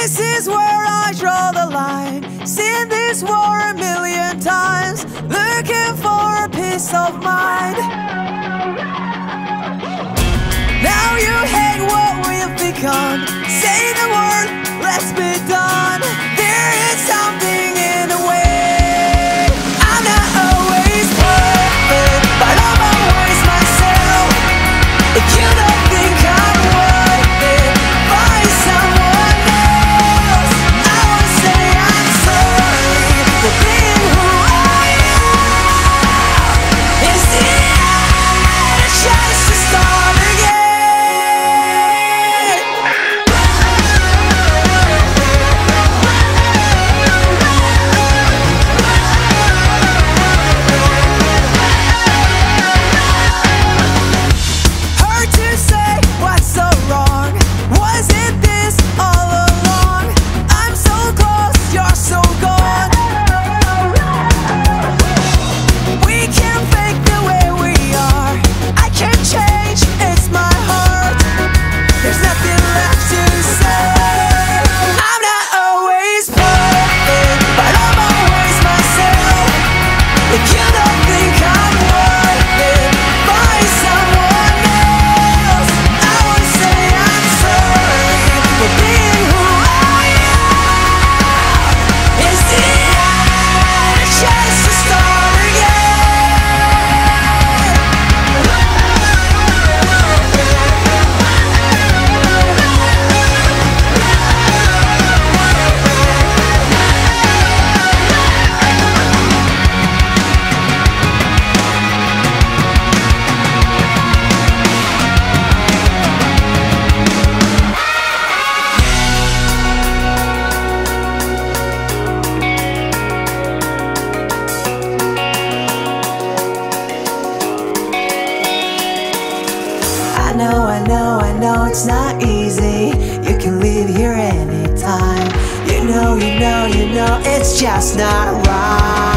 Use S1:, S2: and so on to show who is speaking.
S1: This is where I draw the line. Seen this war a million times. Looking for a peace of mind. Now you hate what we've become. Say the word. know, I know, I know it's not easy. You can leave here anytime. You know, you know, you know it's just not right.